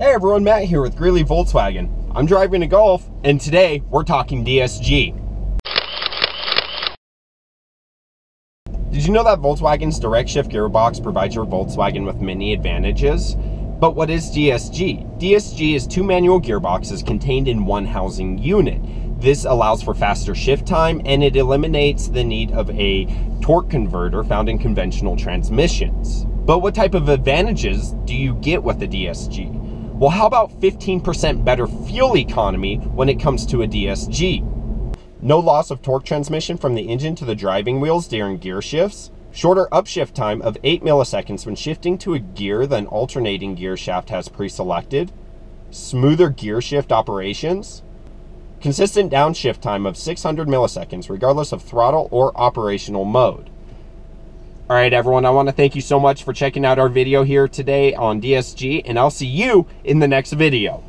Hey everyone, Matt here with Greeley Volkswagen. I'm driving a Golf, and today we're talking DSG. Did you know that Volkswagen's direct shift gearbox provides your Volkswagen with many advantages? But what is DSG? DSG is two manual gearboxes contained in one housing unit. This allows for faster shift time and it eliminates the need of a torque converter found in conventional transmissions. But what type of advantages do you get with the DSG? Well, how about 15% better fuel economy when it comes to a DSG? No loss of torque transmission from the engine to the driving wheels during gear shifts, Shorter upshift time of 8 milliseconds when shifting to a gear than alternating gear shaft has pre-selected. Smoother gear shift operations. Consistent downshift time of 600 milliseconds regardless of throttle or operational mode. All right, everyone, I want to thank you so much for checking out our video here today on DSG, and I'll see you in the next video.